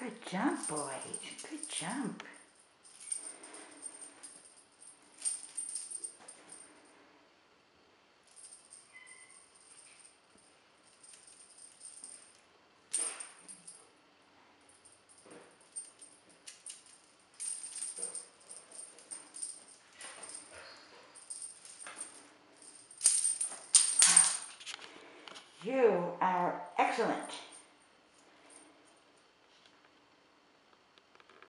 Good jump, boy. Good jump. You are excellent.